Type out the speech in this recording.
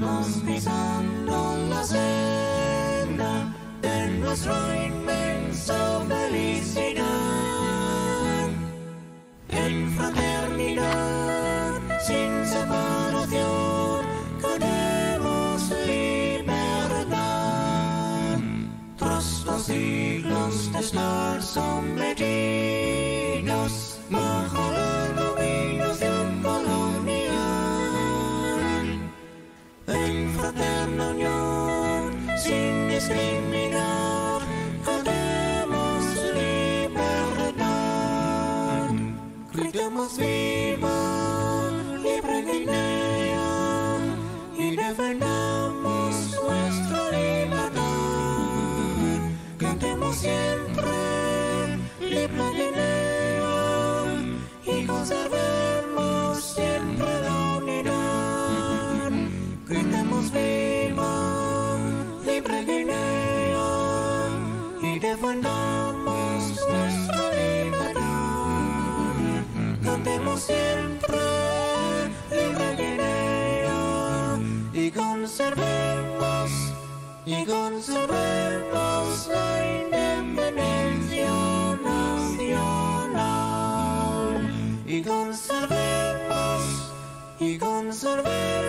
Vamos pisando la senda de nuestra inmensa felicidad. En fraternidad, sin separación, queremos libertad. Tras los siglos de estar sometidos sin discriminar, queremos libertad. Gritemos viva, libre Guinea, y defendamos nuestra libertad. Cantemos siempre, libre Guinea, y conservemos siempre la unidad. Gritemos viva, defendamos nuestra libertad. Cantemos siempre, libre Guinea, y conservemos, y conservemos la independencia nacional. Y conservemos, y conservemos